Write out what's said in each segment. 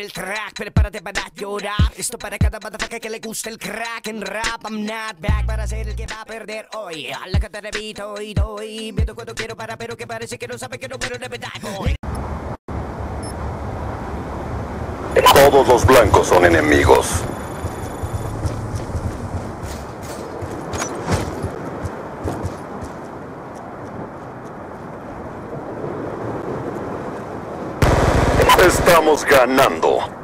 el track, prepárate para llorar. Para cada motherfucker que le gusta el crack en rap. I'm para ser el que va perder hoy. A la te repito y doy. Cuando para, que parece que no sabe que no puedo. Todos los blancos son enemigos. Estamos ganando.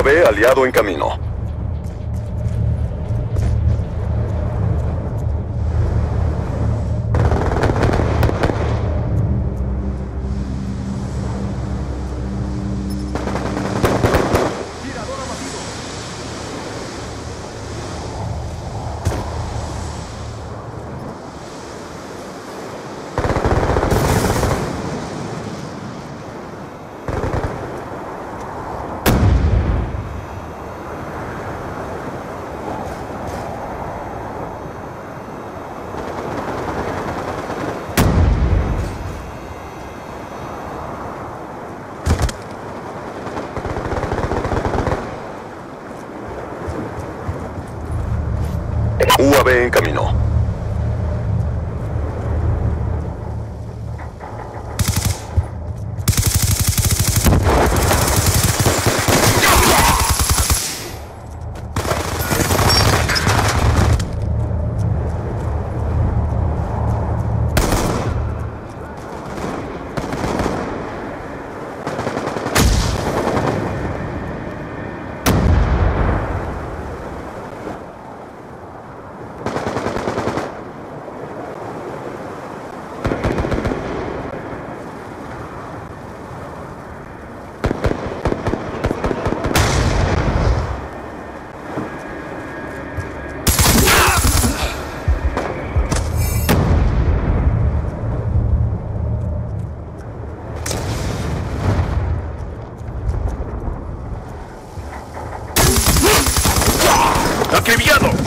Aliado en camino. UAV en camino. ¡Acribillado!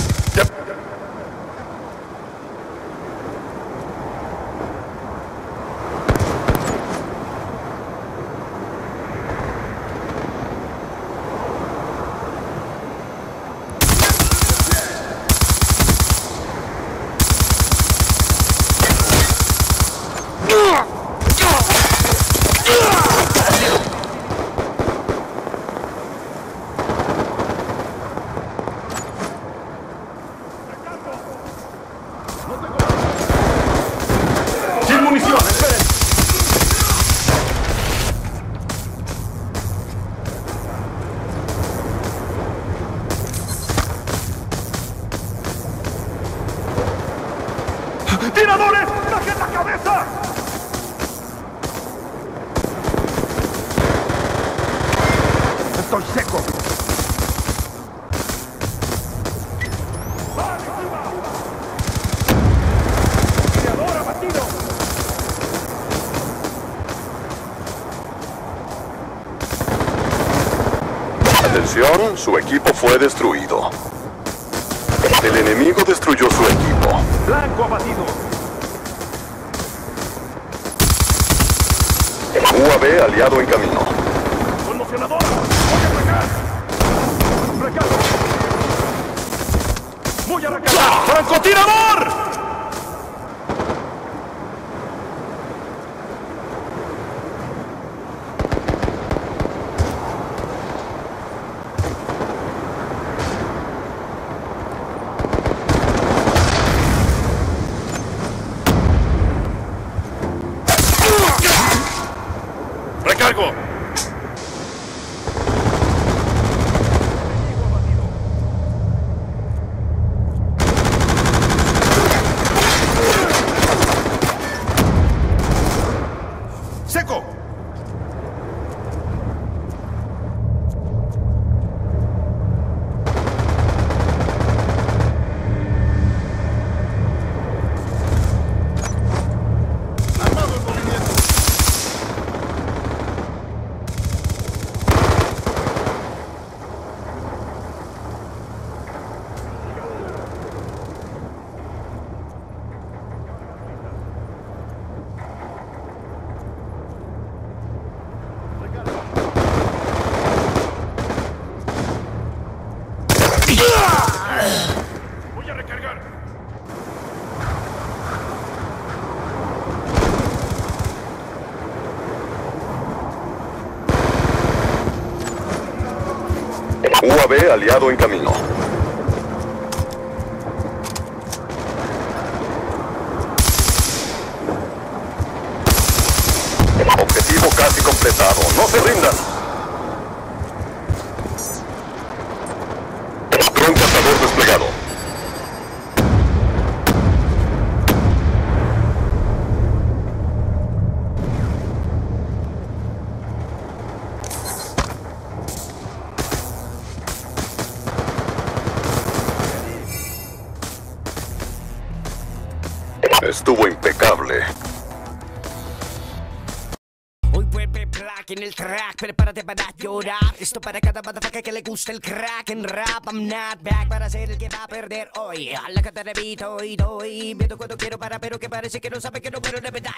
Estoy seco. Atención, su equipo fue destruido. El enemigo destruyó su equipo. Blanco abatido. UAV aliado en camino. ¡Conmocionador! UAV aliado en camino. Objetivo casi completado. No se rindan. Estuvo impecable. Hoy vuelve Black en el track, prepárate para llorar. Esto para cada motherfucker que le gusta el crack en rap. I'm not back para ser el que va a perder hoy. A la que te repito y doy. Viendo cuando quiero para, pero que parece que no sabe que no, pero de verdad.